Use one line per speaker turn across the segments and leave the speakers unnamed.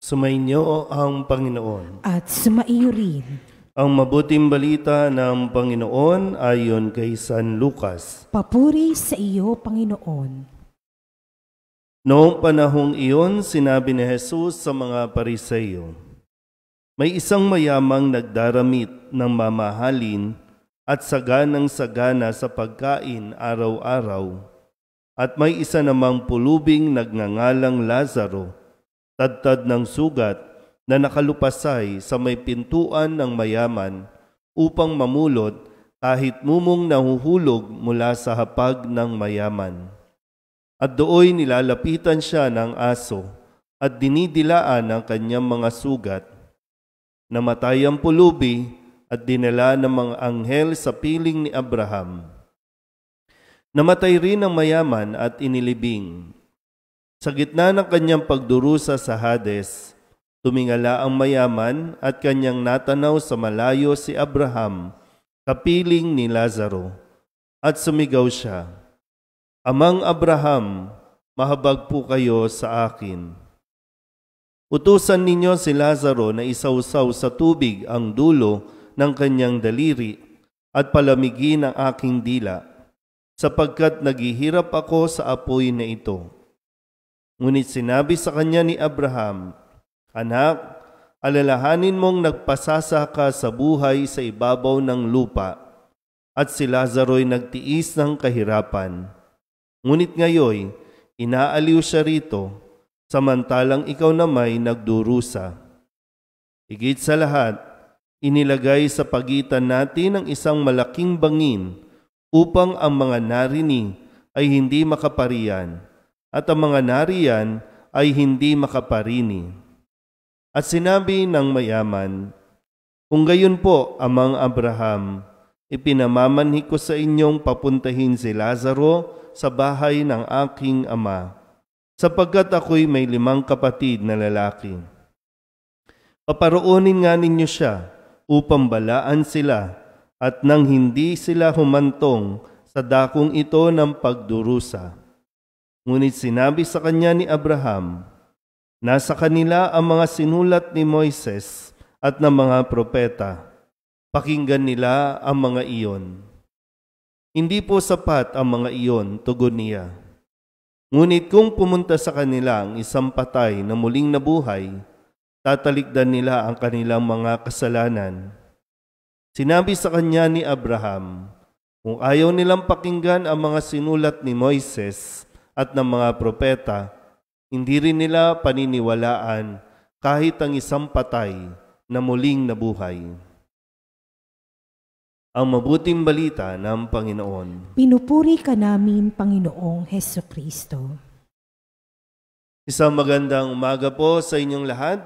Sumainyo ang Panginoon.
at sumaiyo rin.
Ang mabuting balita ng Panginoon ayon kay San Lucas.
Papuri sa iyo, Panginoon.
Noong panahong iyon, sinabi ni Jesus sa mga pariseyo, May isang mayamang nagdaramit ng mamahalin at saganang sagana sa pagkain araw-araw. At may isa namang pulubing nagngangalang Lazaro, tadtad ng sugat na nakalupasay sa may pintuan ng mayaman upang mamulot kahit mumong nahuhulog mula sa hapag ng mayaman. At dooy nilalapitan siya ng aso at dinidilaan ang kanyang mga sugat. Namatay ang pulubi at dinala ng mga anghel sa piling ni Abraham. Namatay rin ang mayaman at inilibing. Sa gitna ng kanyang pagdurusa sa Hades, tumingala ang mayaman at kanyang natanaw sa malayo si Abraham, kapiling ni Lazaro, at sumigaw siya, Amang Abraham, mahabag po kayo sa akin. Utusan ninyo si Lazaro na isawsaw sa tubig ang dulo ng kanyang daliri at palamigin ang aking dila, sapagkat naghihirap ako sa apoy na ito. Ngunit sinabi sa kanya ni Abraham, Anak, alalahanin mong nagpasasa ka sa buhay sa ibabaw ng lupa, at si Lazaro'y nagtiis ng kahirapan. Ngunit ngayoy, inaaliw siya rito, samantalang ikaw na may nagdurusa. Higit sa lahat, inilagay sa pagitan natin ang isang malaking bangin upang ang mga narini ay hindi makaparian at ang mga nariyan ay hindi makaparini. At sinabi ng mayaman, Kung gayon po, Amang Abraham, ipinamamanhi ko sa inyong papuntahin si Lazaro sa bahay ng aking ama, sapagkat ako'y may limang kapatid na lalaki. Paparoonin nga ninyo siya upang balaan sila at nang hindi sila humantong sa dakong ito ng pagdurusa. Ngunit sinabi sa kanya ni Abraham, Nasa kanila ang mga sinulat ni Moises at ng mga propeta. Pakinggan nila ang mga iyon. Hindi po sapat ang mga iyon, tugon niya. Ngunit kung pumunta sa kanila ang isang patay na muling nabuhay, tatalikdan nila ang kanilang mga kasalanan. Sinabi sa kanya ni Abraham, kung ayaw nilang pakinggan ang mga sinulat ni Moises at ng mga propeta, hindi rin nila paniniwalaan kahit ang isang patay na muling nabuhay. Ang mabuting balita ng Panginoon.
Pinupuri ka namin, Panginoong Heso Kristo.
Isang magandang umaga po sa inyong lahat.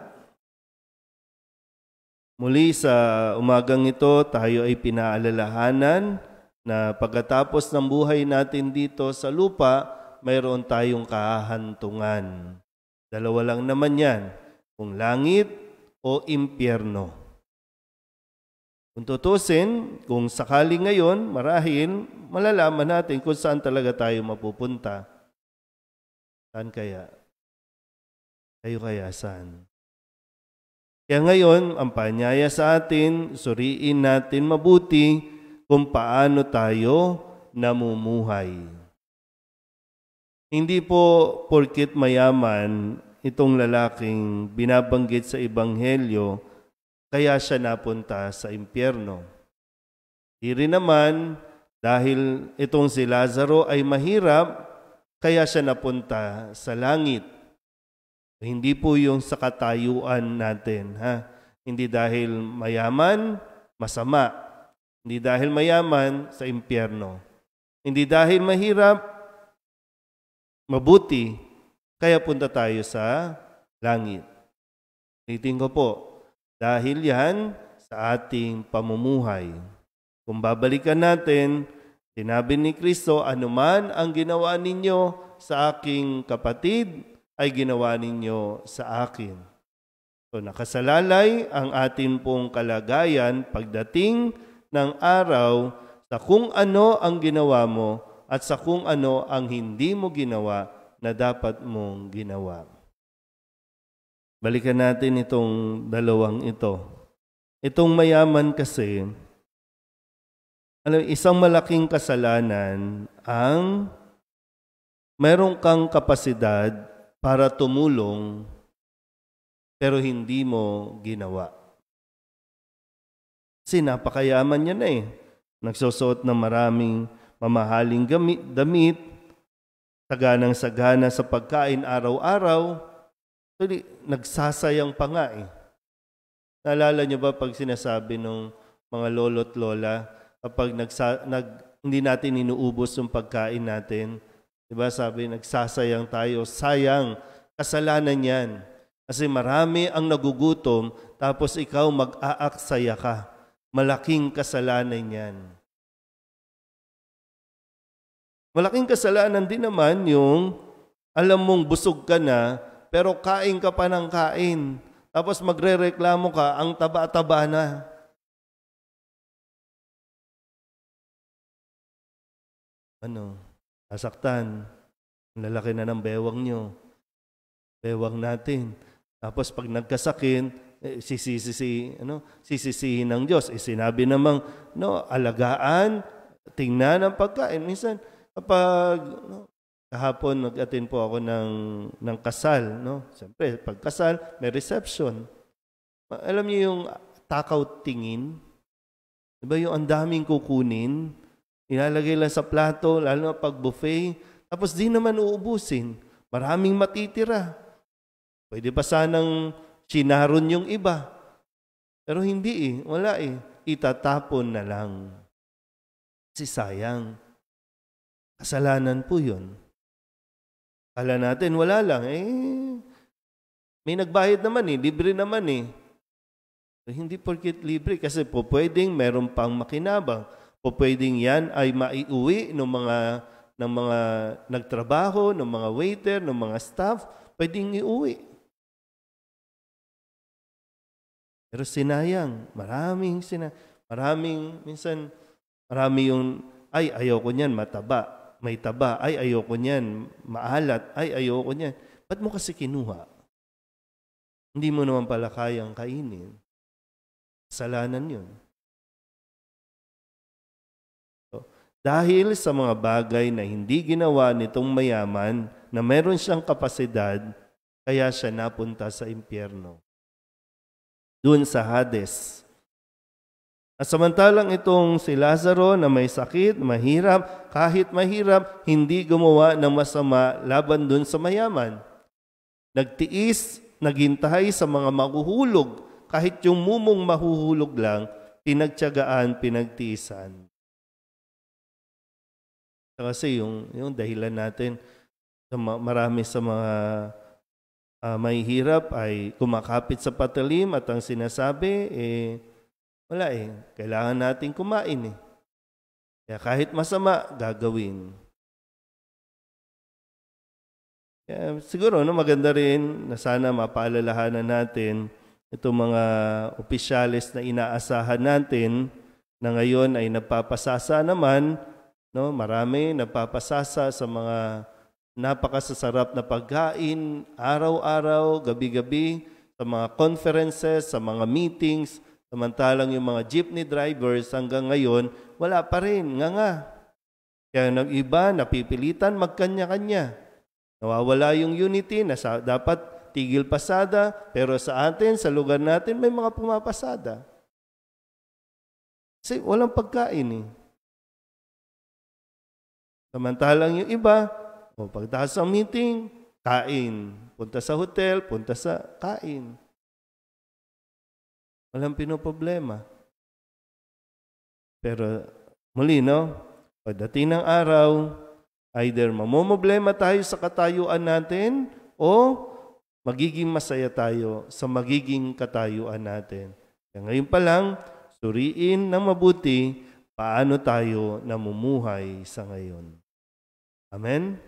Muli sa umagang ito, tayo ay pinaalalahanan na pagkatapos ng buhay natin dito sa lupa, mayroon tayong kahahantungan. Dalawa lang naman yan, kung langit o impyerno. Kung tutusin, kung sakali ngayon, marahil, malalaman natin kung saan talaga tayo mapupunta. Saan kaya? Kayo kaya saan? Kaya ngayon, ang panyaya sa atin, suriin natin mabuti kung paano tayo namumuhay. Hindi po porkit mayaman itong lalaking binabanggit sa Ebanghelyo, kaya siya napunta sa impyerno. Di rin naman dahil itong si Lazaro ay mahirap, kaya siya napunta sa langit. Hindi po yung sa katayuan natin. Ha? Hindi dahil mayaman, masama. Hindi dahil mayaman, sa impyerno. Hindi dahil mahirap, mabuti, kaya punta tayo sa langit. Titing ko po, dahil yan sa ating pamumuhay. Kung babalikan natin, sinabi ni Kristo, anuman ang ginawa ninyo sa aking kapatid, ay ginawa ninyo sa akin. So nakasalalay ang atin pong kalagayan pagdating ng araw sa kung ano ang ginawa mo at sa kung ano ang hindi mo ginawa na dapat mong ginawa. Balikan natin itong dalawang ito. Itong mayaman kasi, alam, isang malaking kasalanan ang meron kang kapasidad para tumulong pero hindi mo ginawa. Kasi napakayaman niya na eh. Nagsusuot ng maraming mamahaling gamit, damit, saganang sagana sa pagkain araw-araw, Actually, nagsasayang pa nga eh. Naalala niyo ba pag sinasabi ng mga lolo't lola, kapag nagsa, nag, hindi natin inuubos yung pagkain natin, di ba sabi, nagsasayang tayo, sayang, kasalanan yan. Kasi marami ang nagugutom, tapos ikaw mag-aaksaya ka. Malaking kasalanan yan. Malaking kasalanan din naman yung alam mong busog ka na, pero kain ka pa ng kain. Tapos magre-reklamo ka, ang taba-taba na. Ano? Nasaktan. Lalaki na ng bewang nyo. Bewang natin. Tapos pag nagkasakin, eh, sisisi, ano, sisisihin ng Diyos. Eh, sinabi namang, no, alagaan, tingnan ang pagkain. Minsan, kapag no, Kahapon nag-attend po ako ng, ng kasal. No? Siyempre, pag kasal, may reception. Alam niyo yung takaw tingin? Diba yung ang daming kukunin? Ilalagay lang sa plato, lalo na pag buffet. Tapos di naman uubusin. Maraming matitira. Pwede pa sanang sinaron yung iba. Pero hindi eh. Wala eh. Itatapon na lang. Kasi sayang. Kasalanan po yun. Kala natin, wala lang. Eh, may nagbayad naman eh. Libre naman eh. So, hindi porkit libre kasi po pwedeng meron pang makinabang. Po pwedeng yan ay maiuwi ng mga ng mga nagtrabaho, ng mga waiter, ng mga staff, pwedeng iuwi. Pero sinayang, maraming sina, maraming minsan marami yung ay ayaw ko niyan mataba may taba, ay ayoko niyan, maalat, ay ayoko niyan. Ba't mo kasi kinuha? Hindi mo naman pala kayang kainin. Salanan yun. So, dahil sa mga bagay na hindi ginawa nitong mayaman na meron siyang kapasidad, kaya siya napunta sa impyerno. Doon sa Hades. At samantalang itong si Lazaro na may sakit, mahirap, kahit mahirap, hindi gumawa ng masama laban dun sa mayaman. Nagtiis, naghintay sa mga mahuhulog, kahit yung mumong mahuhulog lang, pinagtyagaan, pinagtiisan. Kasi yung, yung dahilan natin, sa marami sa mga uh, may hirap ay kumakapit sa patalim at ang sinasabi, eh, wala eh. Kailangan natin kumain eh. Kaya kahit masama, gagawin. Kaya siguro no, maganda rin na sana mapaalalahanan natin itong mga opisyalis na inaasahan natin na ngayon ay nagpapasasa naman, no, marami nagpapasasa sa mga napakasasarap na pagkain, araw-araw, gabi-gabi, sa mga conferences, sa mga meetings, Samantalang yung mga jeepney drivers hanggang ngayon, wala pa rin, nga nga. Kaya nang iba, napipilitan magkanya-kanya. Nawawala yung unity na sa, dapat tigil pasada, pero sa atin, sa lugar natin, may mga pumapasada. Kasi walang pagkain eh. Samantalang yung iba, o pagtaas ng meeting, kain. Punta sa hotel, punta sa kain. Walang pinoproblema. Pero muli, no? Pagdating ng araw, either mamomoblema tayo sa katayuan natin o magiging masaya tayo sa magiging katayuan natin. Kaya ngayon pa lang, suriin ng mabuti paano tayo namumuhay sa ngayon. Amen?